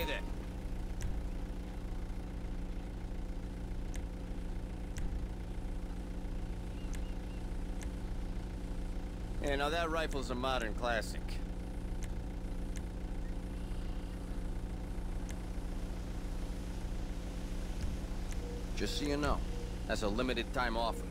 Hey there. Yeah, now that rifle's a modern classic. Just so you know, that's a limited time offer.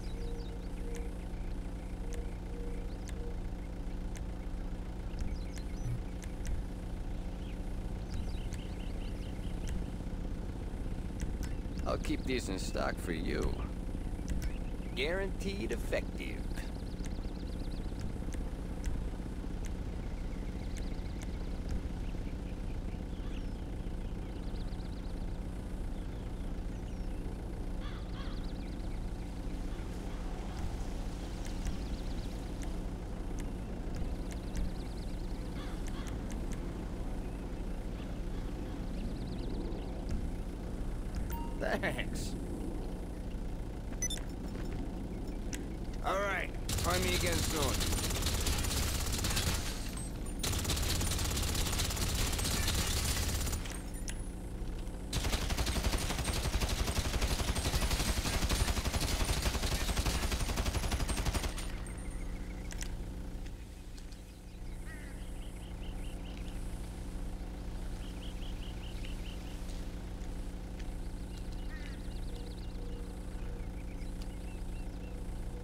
I'll keep these in stock for you. Guaranteed effective. Thanks. All right. find me again soon.